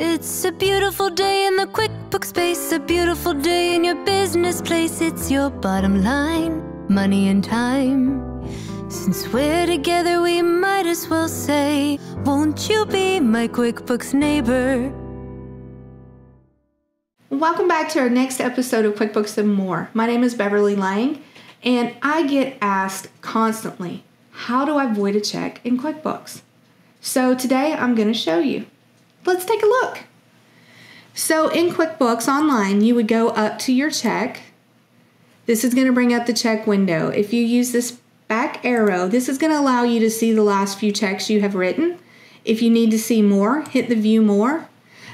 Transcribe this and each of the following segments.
It's a beautiful day in the QuickBooks space, a beautiful day in your business place. It's your bottom line, money and time. Since we're together, we might as well say, Won't you be my QuickBooks neighbor? Welcome back to our next episode of QuickBooks and More. My name is Beverly Lang, and I get asked constantly, How do I void a check in QuickBooks? So today I'm going to show you. Let's take a look. So in QuickBooks Online, you would go up to your check. This is going to bring up the check window. If you use this back arrow, this is going to allow you to see the last few checks you have written. If you need to see more, hit the view more.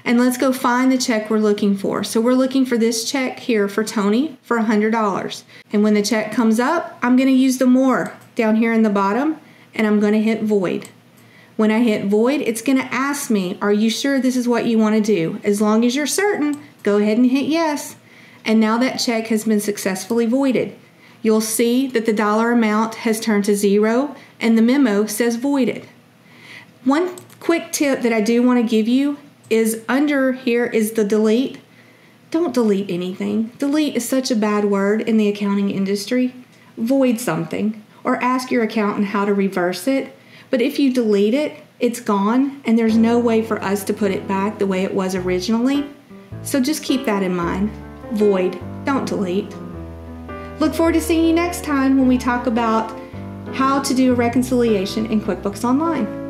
And let's go find the check we're looking for. So we're looking for this check here for Tony for $100. And when the check comes up, I'm going to use the more down here in the bottom and I'm going to hit void. When I hit void, it's going to ask me, Are you sure this is what you want to do? As long as you're certain, go ahead and hit yes. And now that check has been successfully voided. You'll see that the dollar amount has turned to zero and the memo says voided. One quick tip that I do want to give you is under here is the delete. Don't delete anything. Delete is such a bad word in the accounting industry. Void something or ask your accountant how to reverse it but if you delete it, it's gone, and there's no way for us to put it back the way it was originally. So just keep that in mind. Void, don't delete. Look forward to seeing you next time when we talk about how to do a reconciliation in QuickBooks Online.